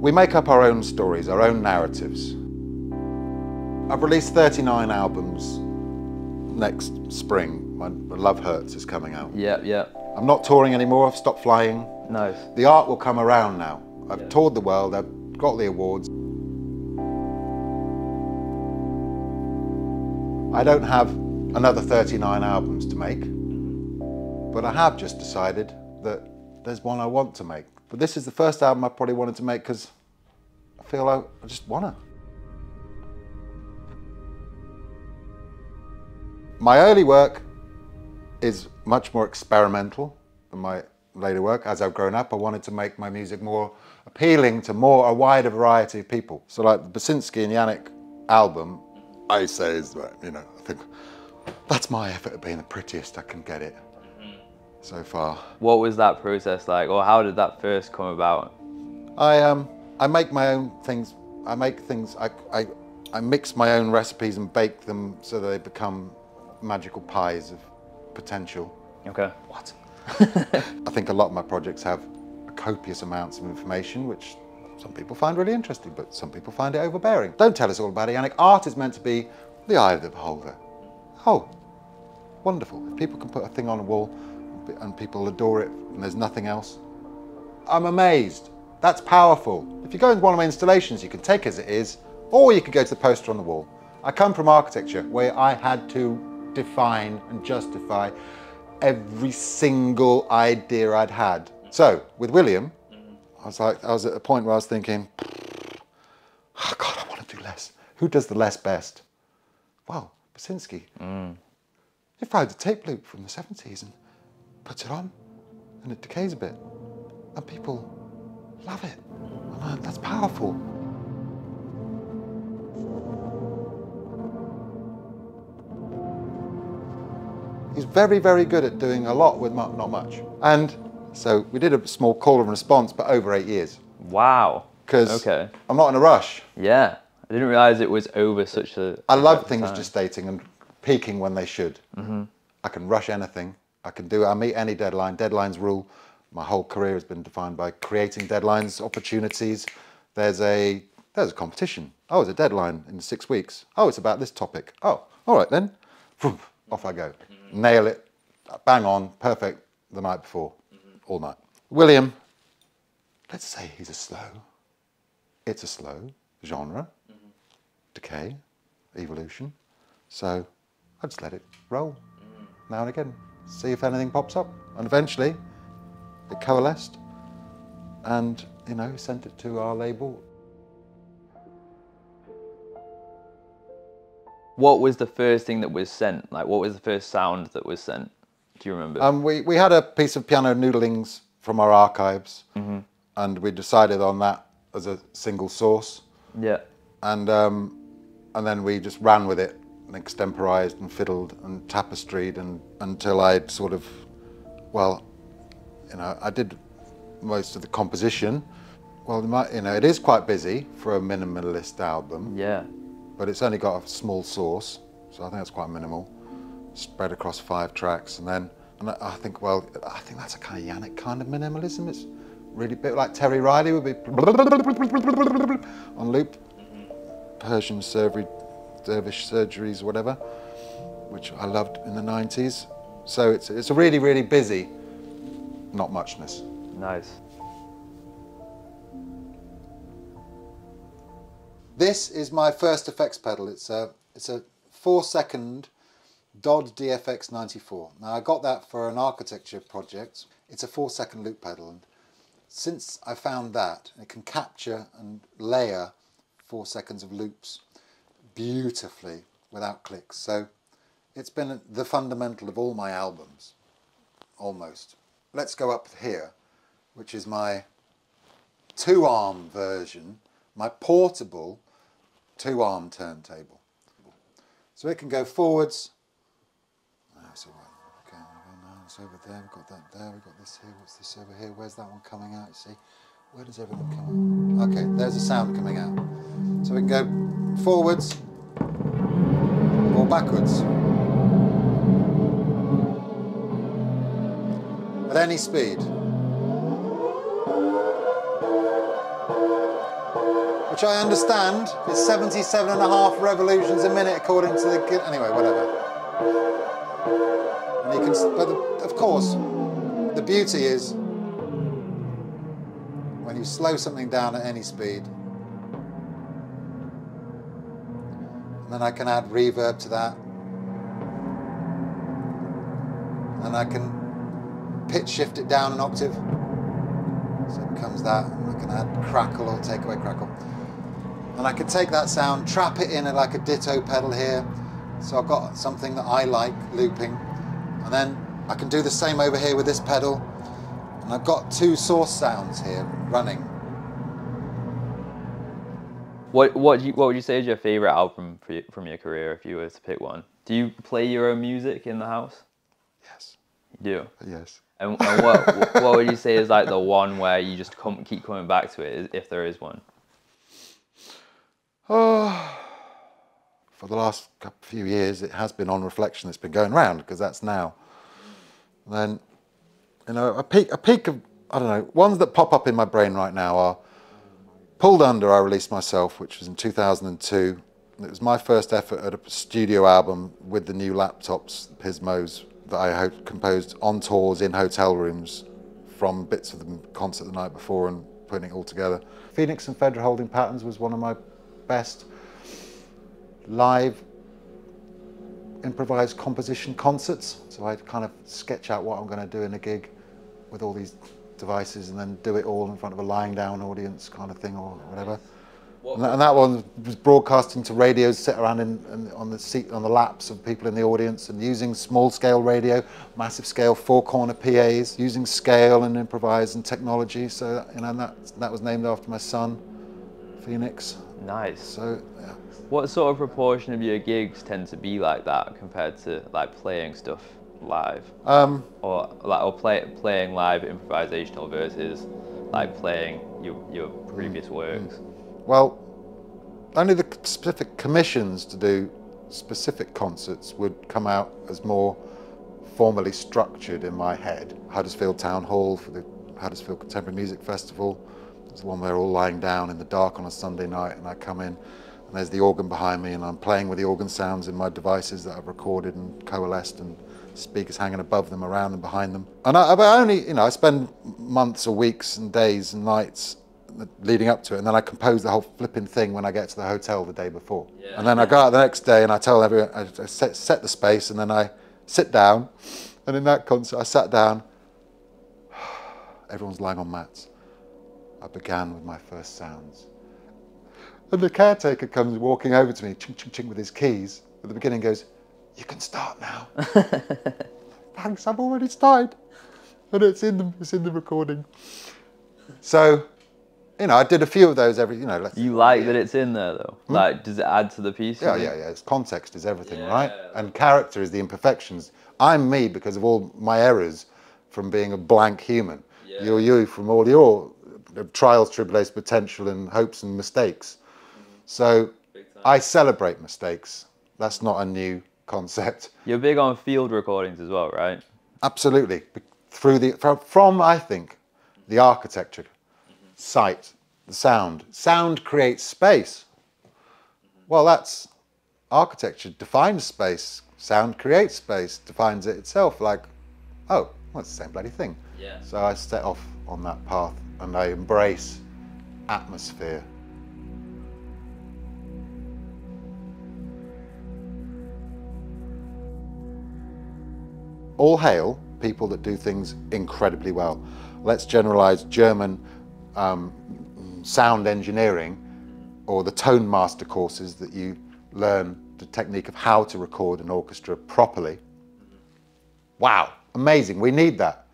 We make up our own stories, our own narratives. I've released 39 albums. Next spring, my Love Hertz is coming out. Yeah, yeah. I'm not touring anymore, I've stopped flying. Nice. The art will come around now. I've Yeah. toured the world, I've got the awards. I don't have another 39 albums to make, but I have just decided that there's one I want to make. But this is the first album I probably wanted to make because feel I, I just want to. My early work is much more experimental than my later work. As I've grown up, I wanted to make my music more appealing to more a wider variety of people. So, like the Basinski and Janek album, I say is that you know I think that's my effort at being the prettiest I can get it so far. What was that process like, or how did that first come about? I um I make my own things. I make things. I I I mix my own recipes and bake them so that they become magical pies of potential. Okay. What? I think a lot of my projects have copious amounts of information, which some people find really interesting, but some people find it overbearing. Don't tell us all about it, Janek. Art is meant to be the eye of the beholder. Oh, wonderful. If people can put a thing on a wall and people adore it and there's nothing else, I'm amazed. That's powerful. If you go into one of my installations, you can take as it is, or you could go to the poster on the wall. I come from architecture where I had to define and justify every single idea I'd had. So with William, I was like, I was at a point where I was thinking, oh God, I want to do less. Who does the less best? Well, Basinski. Mm. He finds a tape loop from the 70s and puts it on, and it decays a bit. And people love it. That's powerful. He's very, very good at doing a lot with not much. And so we did a small call and response, but over eight years. Wow. Because Okay. I'm not in a rush. Yeah. I didn't realize it was over such a. I love things time. dating and peaking when they should. Mm-hmm. I can rush anything. I can do. I meet any deadline. Deadlines rule. My whole career has been defined by creating deadlines, opportunities. There's a there's a competition. Oh, it's a deadline in six weeks. Oh, it's about this topic. Oh, all right then. Off I go. Nail it. Bang on. Perfect. The night before. All night. William. Let's say he's a slow. It's a slow genre decay, evolution. So I just let it roll now and again, see if anything pops up. And eventually it coalesced and, you know, sent it to our label. What was the first thing that was sent? Like, what was the first sound that was sent? Do you remember? Um, we, we had a piece of piano noodlings from our archives and we decided on that as a single source. yeah. and um, and then we just ran with it and extemporized and fiddled and tapestried and until I'd sort of, well, you know, I did most of the composition. Well, you know, it is quite busy for a minimalist album, Yeah. but it's only got a small source, so I think that's quite minimal. Spread across five tracks, and then and I think, well, I think that's a kind of Janek kind of minimalism. It's really a bit like Terry Riley would be on loop. Persian surgery, dervish surgeries, whatever, which I loved in the 90s. So it's, it's really, really busy, not muchness. Nice. This is my first effects pedal. It's a, it's a four second DOD DFX 94. Now I got that for an architecture project. It's a four second loop pedal and since I found that, it can capture and layer four seconds of loops beautifully without clicks. So it's been the fundamental of all my albums, almost. Let's go up here, which is my two arm version, my portable two arm turntable. So it can go forwards. Oh. Okay, over there. We've got that there. We've got this here. What's this over here? Where's that one coming out? You see, where does everything come out? Okay, there's a sound coming out. So we can go forwards or backwards any speed. which I understand is 77 and a half revolutions a minute according to the. Anyway, whatever. And you can, but the, of course, the beauty is when you slow something down at any speed, and then I can add reverb to that, and I can pitch shift it down an octave. So it becomes that, and I can add crackle or take away crackle. And I can take that sound, trap it in like a ditto pedal here. So I've got something that I like looping. And then I can do the same over here with this pedal. And I've got two source sounds here running. What what you, what would you say is your favorite album for, from your career if you were to pick one? Do you play your own music in the house? Yes. You do. Yes. And, and what what would you say is like the one where you just come, keep coming back to it, if there is one? Oh, for the last few years, it has been on reflection. It's been going round because that's now. Then, you know, a peak, a peak of I don't know. Ones that pop up in my brain right now are Pulled Under. I released myself, which was in 2002. It was my first effort at a studio album with the new laptops, Pismos, that I composed on tours in hotel rooms from bits of the concert the night before and putting it all together. Phoenix and Fedra Holding Patterns was one of my best live improvised composition concerts. So I'd kind of sketch out what I'm going to do in a gig with all these devices and then do it all in front of a lying down audience kind of thing or whatever. And that, and that one was broadcasting to radios set around in, in, on the seat on the laps of people in the audience and using small scale radio, massive scale four corner PAs, using scale and improvise and technology. So you know and that that was named after my son, Phoenix. Nice. So yeah. What sort of proportion of your gigs tend to be like that compared to like playing stuff live, Um, or like or play, playing live improvisational versus like playing your your previous works? Well, only the specific commissions to do specific concerts would come out as more formally structured in my head. Huddersfield Town Hall for the Huddersfield Contemporary Music Festival. It's the one where we're all lying down in the dark on a Sunday night, and I come in, and there's the organ behind me, and I'm playing with the organ sounds in my devices that I've recorded and coalesced, and speakers hanging above them, around them, behind them. And I, I only, you know, I spend months or weeks and days and nights leading up to it, and then I compose the whole flipping thing when I get to the hotel the day before. Yeah. And then I go out the next day and I tell everyone, I I set, set the space, and then I sit down. And in that concert, I sat down. Everyone's lying on mats. I began with my first sounds. And the caretaker comes walking over to me, ching, ching, ching, with his keys. At the beginning, goes, You can start now. Thanks, I've already started. And it's in the, it's in the recording. So, you know, I did a few of those every, you know, let's You like that it's in there though? Like, does it add to the piece? Hmm? Yeah, yeah, yeah. It's context is everything, Yeah. right? And character is the imperfections. I'm me because of all my errors from being a blank human. Yeah. You're you from all your trials, tribulations, potential, and hopes and mistakes. So Big time. I celebrate mistakes. That's not a new concept. You're big on field recordings as well, right? Absolutely. Through the from, from I think the architecture, sight, the sound. Sound creates space. Well, that's architecture defines space. Sound creates space, defines it itself. Like, oh, well, it's the same bloody thing. Yeah. So I set off on that path and I embrace atmosphere. All hail people that do things incredibly well. Let's generalize German um, sound engineering or the tone master courses that you learn the technique of how to record an orchestra properly. Wow, amazing. We need that.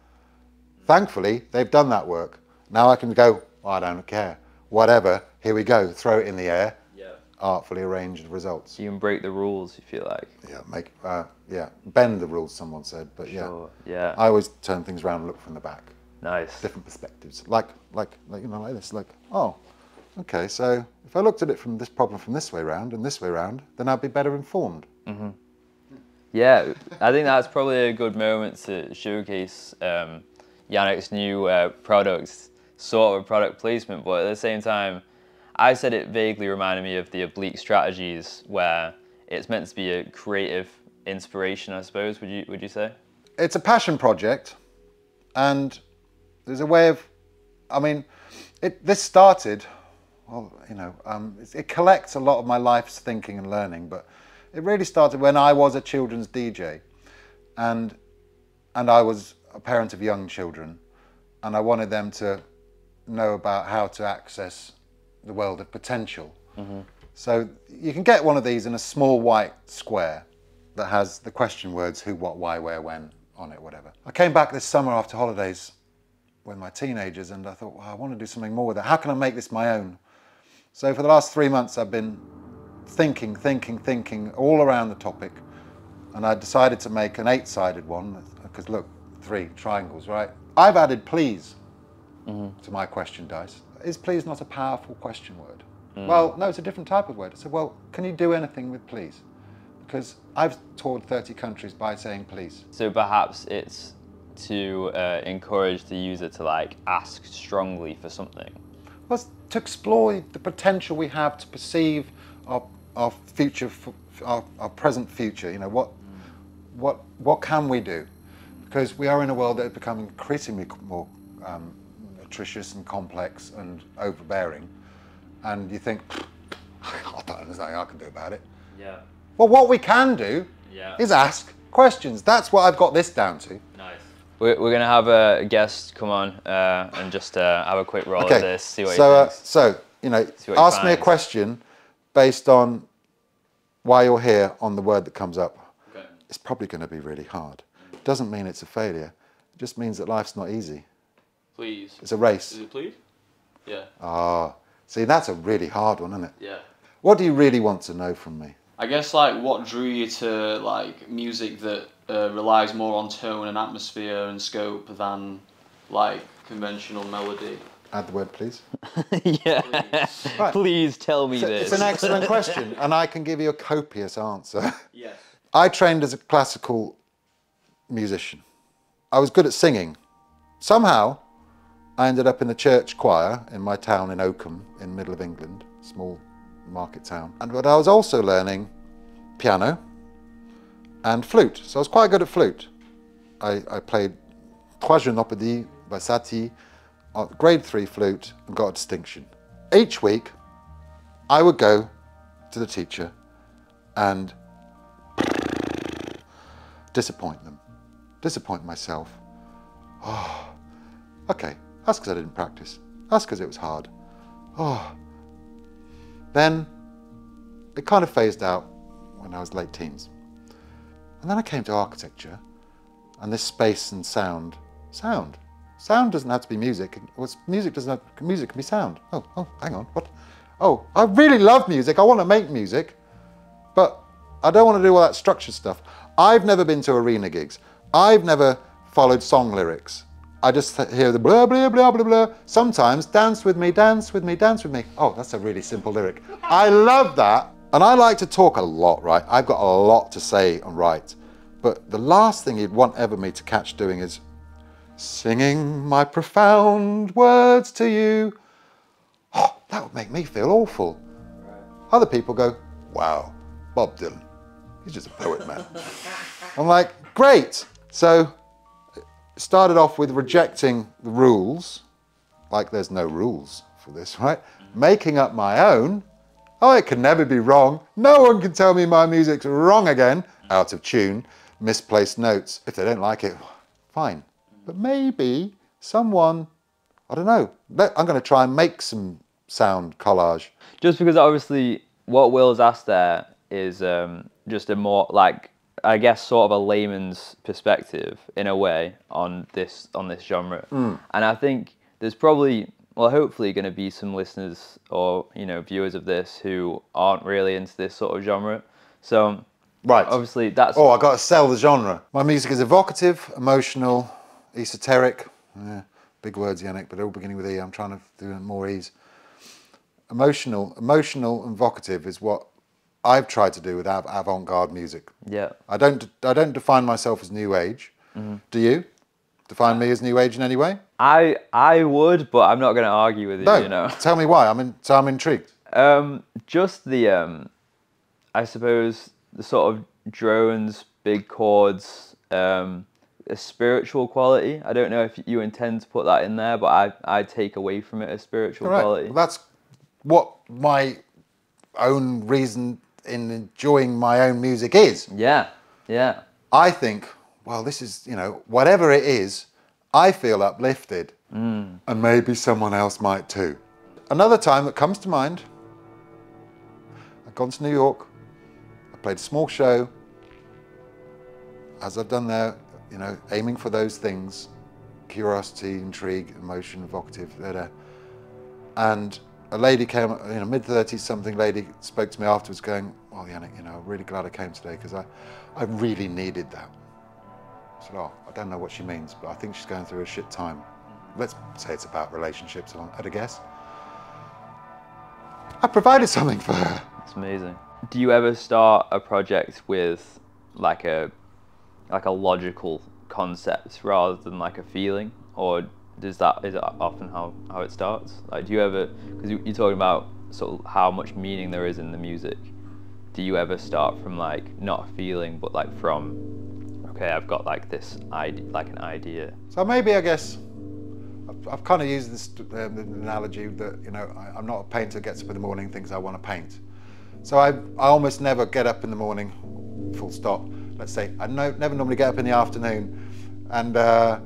Thankfully, they've done that work. Now I can go, "Oh, I don't care. Whatever, here we go. Throw it in the air, Yeah. artfully arranged results. You can break the rules, if you like. Yeah, make, uh, yeah, bend the rules, someone said, but yeah. Yeah. I always turn things around and look from the back. Nice. different perspectives. Like, like, like, you know, like this. Like, oh, okay. So if I looked at it from this problem from this way round and this way round, then I'd be better informed. Mm -hmm. Yeah, I think that's probably a good moment to showcase um, Janek's new uh, products, sort of product placement, but at the same time, I said it vaguely reminded me of the oblique strategies, where it's meant to be a creative inspiration. I suppose. Would you Would you say? it's a passion project, and there's a way of, I mean, it this started, well, you know, um, it, it collects a lot of my life's thinking and learning, but it really started when I was a children's DJ, and and I was a parent of young children, and I wanted them to know about how to access the world of potential. So you can get one of these in a small white square that has the question words who, what, why, where, when on it, whatever. I came back this summer after holidays with my teenagers and I thought, well, I want to do something more with it. How can I make this my own? So for the last three months, I've been thinking, thinking, thinking all around the topic. And I decided to make an eight sided one because look, three triangles, right? I've added please mm-hmm. to my question dice. Is please not a powerful question word? Mm. Well, no, it's a different type of word. I said, well, can you do anything with please? Because I've toured 30 countries by saying please. So perhaps it's to uh, encourage the user to like ask strongly for something. Well, to explore the potential we have to perceive our, our future, our, our present future. You know, what, what, what can we do? Because we are in a world that is becoming increasingly more um, nutritious and complex and overbearing. And you think, I don't know, there's nothing I can do about it. Yeah. Well, what we can do Yeah. is ask questions. That's what I've got this down to. Nice. We're, we're gonna have a guest come on uh, and just uh, have a quick roll Okay. of this. See what so, he uh, thinks. so you know, See what ask me a question based on why you're here on the word that comes up. Okay. It's probably going to be really hard. Doesn't mean it's a failure. It just means that life's not easy. Please. It's a race. Is it please? Yeah. Ah, see, that's a really hard one, isn't it? Yeah. What do you really want to know from me? I guess like what drew you to like music that uh, relies more on tone and atmosphere and scope than like conventional melody. Add the word, please. yeah. Right. Please tell me It's, this. it's an excellent question, and I can give you a copious answer. Yes. I trained as a classical musician. I was good at singing. Somehow, I ended up in the church choir in my town in Oakham, in the middle of England, small market town. And but I was also learning piano and flute. So I was quite good at flute. I, I played Trois Gymnopédies by Satie, uh, grade three flute, and got a distinction. Each week, I would go to the teacher and disappoint them, disappoint myself. Oh, okay, that's because I didn't practice. That's because it was hard. Oh. Then it kind of phased out when I was late teens. And then I came to architecture and this space and sound. Sound. Sound doesn't have to be music. It's- music doesn't have, music can be sound. Oh, oh, hang on. What? Oh, I really love music. I want to make music. But I don't want to do all that structured stuff. I've never been to arena gigs. I've never followed song lyrics. I just hear the blah, blah, blah, blah, blah. Sometimes, dance with me, dance with me, dance with me. Oh, that's a really simple lyric. I love that. And I like to talk a lot, right? I've got a lot to say and write. But the last thing you'd want ever me to catch doing is singing my profound words to you. Oh, that would make me feel awful. Other people go, wow, Bob Dylan. He's just a poet, man. I'm like, great. So started off with rejecting the rules, like there's no rules for this, right? Making up my own. Oh, it can never be wrong. No one can tell me my music's wrong again. Out of tune, misplaced notes. If they don't like it, fine. But maybe someone, I don't know, I'm going to try and make some sound collage. just because obviously what Will's asked there is um, just a more like I guess sort of a layman's perspective in a way on this on this genre, hmm. and I think there's probably well hopefully going to be some listeners or you know viewers of this who aren't really into this sort of genre, so Right. obviously that's Oh, I got to sell the genre. My music is evocative, emotional, esoteric. Yeah, big words, Janek, but they're all beginning with E. I'm trying to do more E's. Emotional, emotional, and evocative is what I've tried to do with av- avant-garde music. yeah I don't, I don't define myself as new age. Do you? define me as new age in any way? I I would, but I'm not going to argue with you. No. You know. Tell me why. I'm in, so I'm intrigued. Um, just the um, I suppose the sort of drones, big chords, um, a spiritual quality. I don't know if you intend to put that in there, but I I take away from it a spiritual right. quality. Well, that's what my own reason in enjoying my own music is. yeah, yeah, I think, well, this is, you know, whatever it is, I feel uplifted. Mm. And maybe someone else might too. Another time that comes to mind, I've gone to New York, I played a small show, as I've done there, you know, aiming for those things curiosity, intrigue, emotion, evocative, da, da. And a lady came, you know, mid 30s something lady spoke to me afterwards going, Well, Janek, you know, I'm really glad I came today because I, I really needed that. I said, Oh, I don't know what she means, but I think she's going through a shit time. Let's say it's about relationships, I'd guess. I provided something for her. it's amazing. Do you ever start a project with like a like a logical concept rather than like a feeling, or does that is it often how how it starts? Like, do you ever because you, you're talking about sort of how much meaning there is in the music? Do you ever start from like not feeling, but like from okay, I've got like this idea, like an idea. So maybe I guess I've, I've kind of used this um, analogy that you know I, I'm not a painter gets up in the morning thinks I want to paint. So I, I almost never get up in the morning, full stop. Let's say I no, never normally get up in the afternoon and uh,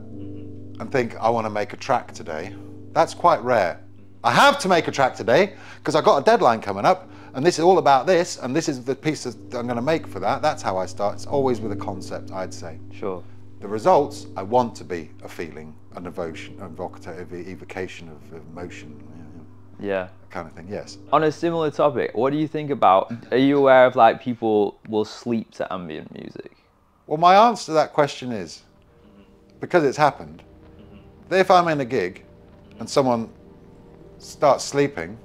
and think I want to make a track today. That's quite rare. I have to make a track today because I've got a deadline coming up and this is all about this and this is the piece that I'm going to make for that. That's how I start. It's always with a concept, I'd say. Sure. The results, I want to be a feeling, an evocation, evocative, evocation of emotion, you know, Yeah. kind of thing. Yes. On a similar topic, what do you think about? Are you aware of like people will sleep to ambient music? Well, my answer to that question is because it's happened. If I'm in a gig and someone starts sleeping,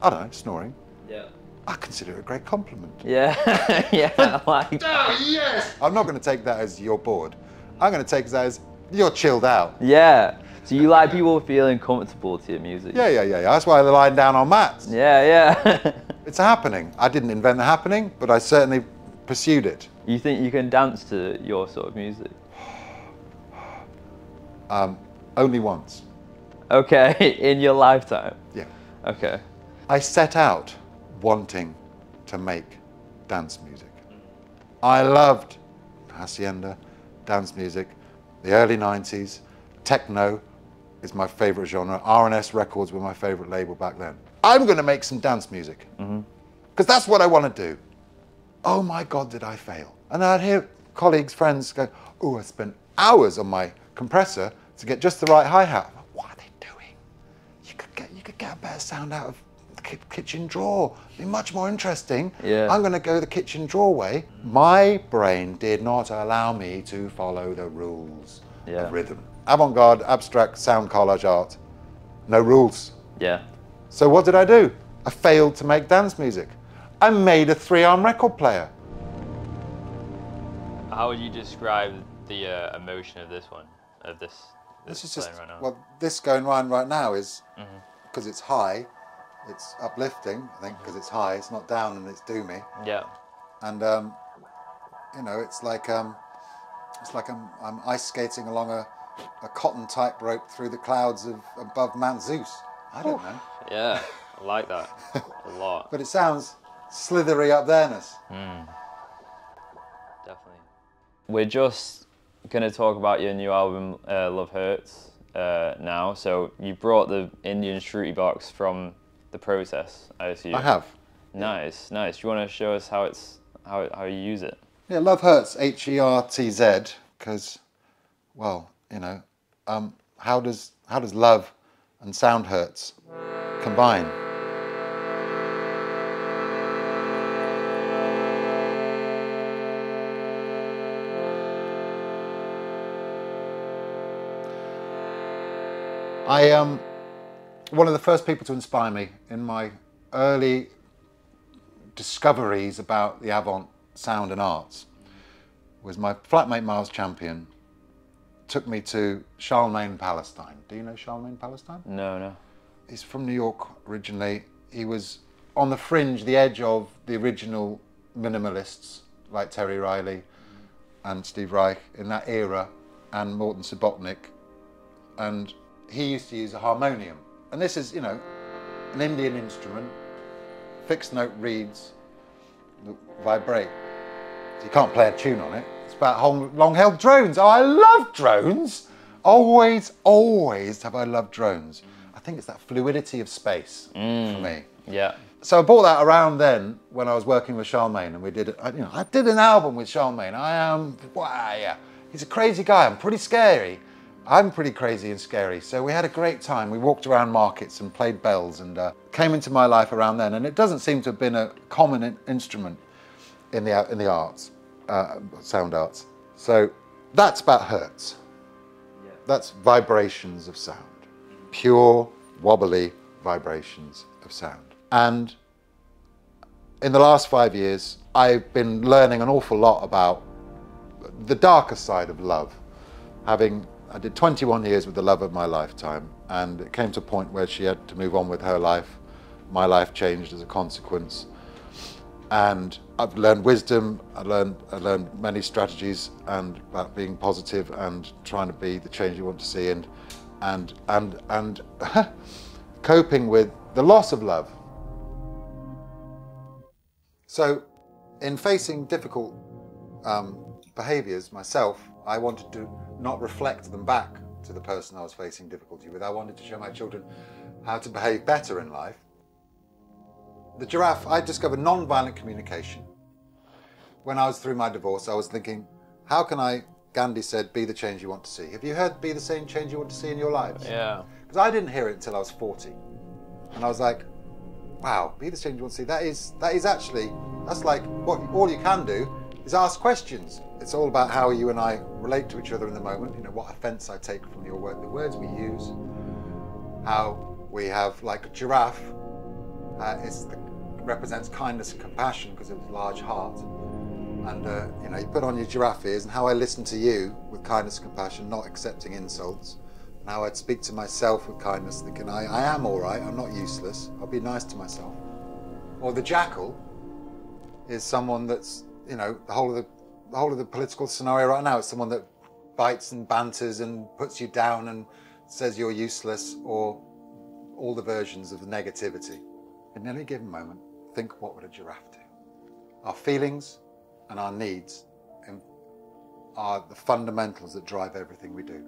I don't know, snoring, Yeah. I consider it a great compliment. Yeah, yeah, like Oh, yes! I'm not going to take that as you're bored. I'm going to take that as you're chilled out. yeah. So you like people feeling comfortable to your music? Yeah, yeah, yeah, yeah. That's why they're lying down on mats. Yeah, yeah. It's a happening. I didn't invent the happening, but I certainly pursued it. you think you can dance to your sort of music? Um, only once. Okay, in your lifetime. Yeah. Okay. I set out wanting to make dance music. I loved hacienda, dance music, the early 90s, techno is my favorite genre. R&S Records were my favorite label back then. I'm going to make some dance music because that's what I want to do. Oh my God, did I fail? And I'd hear colleagues, friends go, oh, I spent hours on my compressor to get just the right hi-hat. What are they doing? You could get, you could get a better sound out of the ki- kitchen drawer. Be much more interesting. Yeah. I'm going to go the kitchen drawer way. My brain did not allow me to follow the rules Yeah. of rhythm. Avant-garde, abstract, sound collage art. No rules. Yeah. So what did I do? I failed to make dance music. I made a three-arm record player. How would you describe the uh, emotion of this one? Of this? This is just well, this going round right now is because it's high, it's uplifting. I think because it's high, it's not down and it's doomy. Yeah. And um, you know, it's like um, it's like I'm, I'm ice skating along a, a cotton tightrope through the clouds of above Mount Zeus. I don't know, Yeah. I like that a lot. but it sounds slithery up there-ness. Definitely. We're just going to talk about your new album, uh, Love Hertz, uh, now. So you brought the Indian Shruti box from the process, I assume. I have. Nice, nice. Do you want to show us how it's how how you use it? Yeah, love hurts. H E R T Z. Because, well, you know, um, how does how does love and sound hurts combine? I am one of the first people to inspire me in my early discoveries about the Avant sound and arts was my flatmate Miles Champion took me to Charlemagne, Palestine. Do you know Charlemagne, Palestine? No, no. He's from New York originally. He was on the fringe, the edge of the original minimalists like Terry Riley and Steve Reich in that era, and Morton Subotnick. And he used to use a harmonium. And this is, you know, an Indian instrument, fixed note reeds that vibrate. So you can't play a tune on it. It's about long held drones. Oh, I love drones. Always, always have I loved drones. I think it's that fluidity of space for mm. me. Yeah. So I bought that around then when I was working with Charlemagne, and we did, I- you know, I did an album with Charlemagne. I am, wow, yeah, he's a crazy guy. I'm pretty scary. I'm pretty crazy and scary. So we had a great time. We walked around markets and played bells, and uh, came into my life around then. And it doesn't seem to have been a common in- instrument in the in the arts, uh, sound arts. So that's about hertz. That's vibrations of sound, pure wobbly vibrations of sound. And in the last five years, I've been learning an awful lot about the darker side of love. Having I did 21 years with the love of my lifetime, and it came to a point where she had to move on with her life. My life changed as a consequence, and I've learned wisdom. I learned I learned many strategies and about being positive and trying to be the change you want to see, and and and and coping with the loss of love. So, in facing difficult um, behaviours myself, I wanted to not reflect them back to the person I was facing difficulty with. I wanted to show my children how to behave better in life. The giraffe, I discovered non-violent communication. When I was through my divorce, I was thinking, how can I, Gandhi said, be the change you want to see. Have you heard be the same change you want to see in your lives? Yeah. Because I didn't hear it until I was 40. And I was like, wow, be the change you want to see. That is, that is actually, that's like, what all you can do is ask questions. It's all about how you and I relate to each other in the moment, you know, what offense I take from your word, the words we use, how we have, like a giraffe, uh, the, represents kindness and compassion because of his large heart. And, uh, you know, you put on your giraffe ears and how I listen to you with kindness and compassion, not accepting insults. And how I'd speak to myself with kindness, thinking, I, I am all right, I'm not useless, I'll be nice to myself. Or the jackal is someone that's, you know, the whole of the, the whole of the political scenario right now is someone that bites and banters and puts you down and says you're useless or all the versions of the negativity. In any given moment, think what would a giraffe do? Our feelings and our needs are the fundamentals that drive everything we do.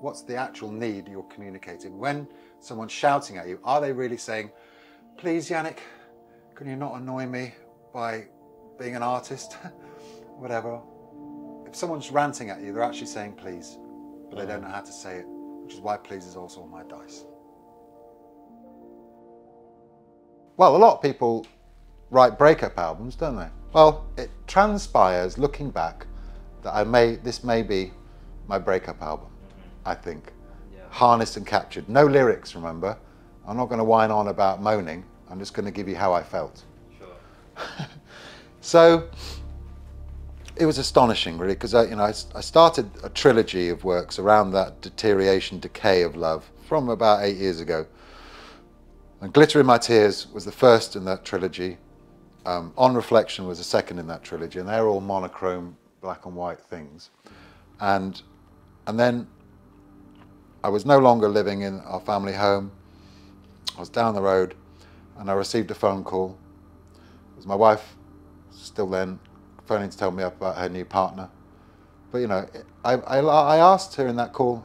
What's the actual need you're communicating? When someone's shouting at you, are they really saying, please, Janek, can you not annoy me by being an artist? Whatever. If someone's ranting at you, they're actually saying please, but they don't know how to say it, which is why please is also on my dice. Well, a lot of people write breakup albums, don't they? Well, it transpires looking back that I may this may be my breakup album, I think. Harnessed and captured. No lyrics, remember. I'm not going to whine on about moaning. I'm just going to give you how I felt. Sure. So it was astonishing, really, because I, you know, I, I started a trilogy of works around that deterioration, decay of love from about eight years ago. And Glitter in My Tears was the first in that trilogy. Um, On Reflection was the second in that trilogy, and they're all monochrome, black and white things. And and then I was no longer living in our family home. I was down the road, and I received a phone call. It was my wife, still then, phoning to tell me about her new partner. But you know, I, I, I asked her in that call,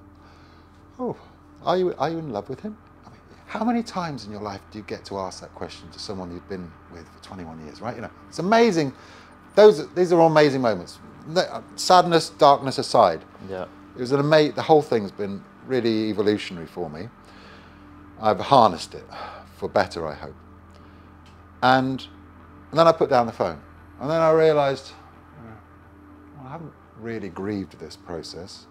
"Oh, are you are you in love with him?" I mean, how many times in your life do you get to ask that question to someone you've been with for 21 years, right? You know, it's amazing. Those these are all amazing moments. Uh, sadness, darkness aside, Yeah. it was an amazing. The whole thing's been really evolutionary for me. I've harnessed it for better, I hope. And, and then I put down the phone, and then I realised uh, well, I haven't really grieved this process.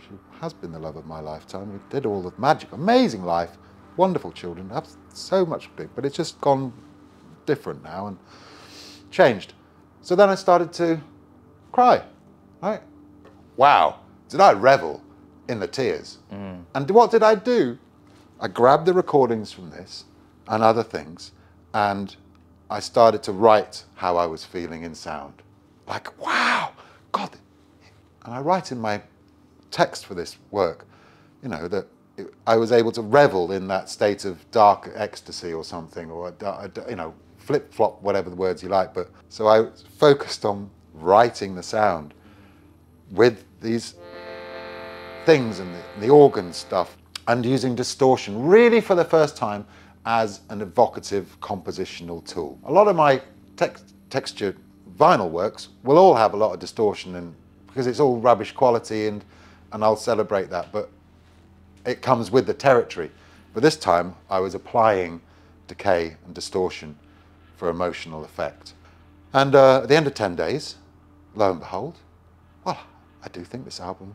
She has been the love of my lifetime. We did all the magic, amazing life, wonderful children, have so much big, but it's just gone different now and changed. So then I started to cry, right? Wow, did I revel in the tears. Mm. And what did I do? I grabbed the recordings from this and other things, and I started to write how I was feeling in sound. Like, wow, God. And I write in my text for this work, you know, that I was able to revel in that state of dark ecstasy or something, or, uh, a you know, flip flop, whatever the words you like. But so I focused on writing the sound with these things and the, the organ stuff and using distortion really for the first time as an evocative compositional tool. A lot of my tex- texture vinyl works will all have a lot of distortion and because it's all rubbish quality and and I'll celebrate that but it comes with the territory. But this time I was applying decay and distortion for emotional effect. And uh, at the end of 10 days, lo and behold, well, I do think this album,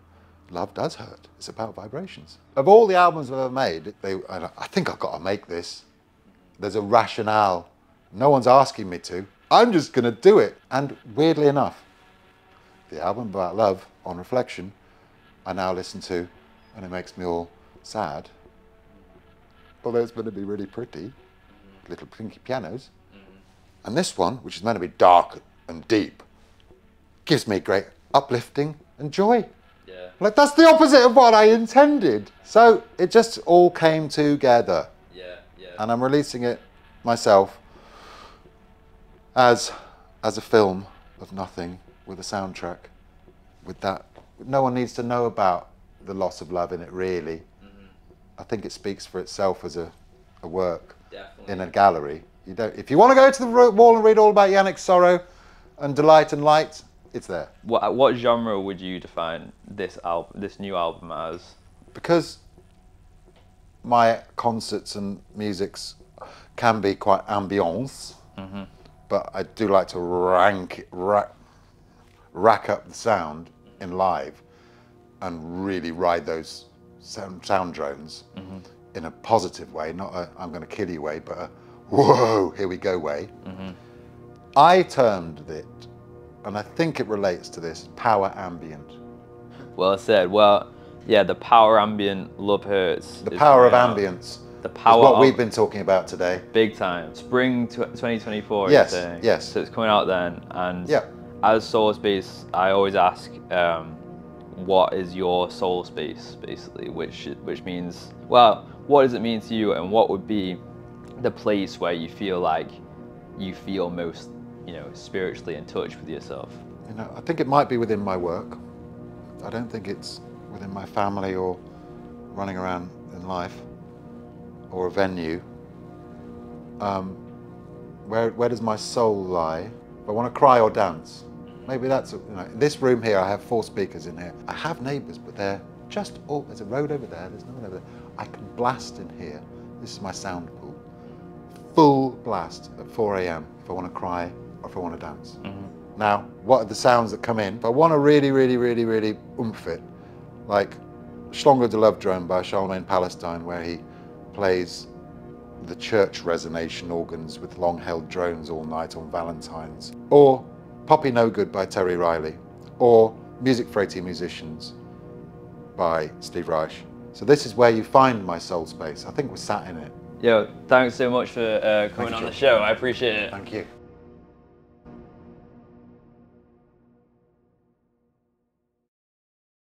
Love Does Hurt, it's about vibrations. Of all the albums I've ever made, they, I I think I've got to make this. There's a rationale. No one's asking me to. I'm just going to do it. And weirdly enough, the album about love, on reflection, I now listen to, and it makes me all sad. Although it's going to be really pretty, little pinky pianos. Mm-hmm. And this one, which is meant to be dark and deep, gives me great uplifting and joy. Like that's the opposite of what I intended. So it just all came together, Yeah. Yeah. and I'm releasing it myself as as a film of nothing with a soundtrack. With that, no one needs to know about the loss of love in it. Really, mm-hmm. I think it speaks for itself as a, a work Definitely. in a gallery. You don't. If you want to go to the wall and read all about Janek's sorrow and delight and light, it's there. What what genre would you define this album, this new album as? because my concerts and musics can be quite ambiance, mm-hmm. but I do like to rank rack, rack up the sound in live and really ride those sound, sound drones mm-hmm. in a positive way, not a I'm going to kill you way, but a whoa, here we go way. Mm-hmm. I termed it, and I think it relates to this, power ambient. Well said. Well, yeah, the power ambient love hurts. The power of out. ambience. The is power what of- we've been talking about today. Big time. Spring 2024. Yes, yes. So it's coming out then, and Yeah. as soul space, I always ask, um, what is your soul space, basically, which which means, well, what does it mean to you, and what would be the place where you feel like you feel most, you know, spiritually in touch with yourself? You know, I think it might be within my work. I don't think it's within my family or running around in life or a venue. Um, where where does my soul lie? If I want to cry or dance, maybe that's you know. This room here, I have four speakers in here. I have neighbours, but they're just oh, there's a road over there. There's no one over there. I can blast in here. This is my sound pool. Full blast at 4 a.m. if I want to cry if I want to dance. Now, what are the sounds that come in? If I want to really, really, really, really oomph it, like Schlongler de Love Drone by Charlemagne Palestine, where he plays the church resonation organs with long held drones all night on Valentine's. Or Poppy Nogood by Terry Riley. Or Music for 80 Musicians by Steve Reich. So this is where you find my soul space. I think we're sat in it. Yo, thanks so much for uh, coming on the show. I appreciate it. Thank you.